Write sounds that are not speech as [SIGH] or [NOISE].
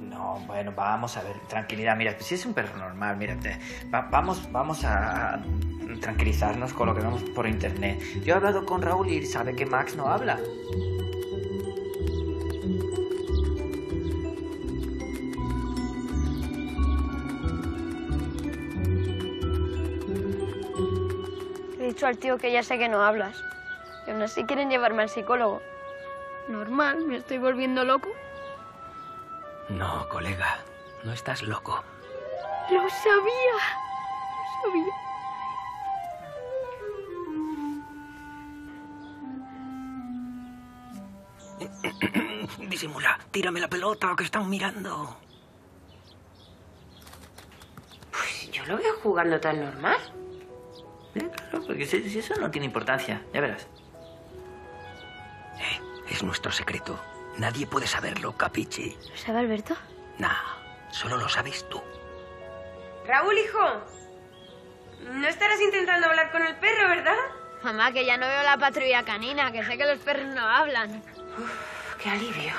No, bueno, vamos a ver, tranquilidad, mira, si es un perro normal, mírate, vamos, vamos a, a tranquilizarnos con lo que vemos por internet. Yo he hablado con Raúl y sabe que Max no habla. He dicho al tío que ya sé que no hablas. Y aún así quieren llevarme al psicólogo. Normal, me estoy volviendo loco. No, colega, no estás loco. Lo sabía. Lo sabía. [COUGHS] Disimula, tírame la pelota que están mirando. Pues yo lo veo jugando tan normal. Eh, claro, porque si, si eso no tiene importancia, ya verás. Es nuestro secreto. Nadie puede saberlo, capichi. ¿Lo sabe Alberto? Nah, solo lo sabes tú. Raúl, hijo. No estarás intentando hablar con el perro, ¿verdad? Mamá, que ya no veo la patrulla canina, que sé que los perros no hablan. Uf, qué alivio.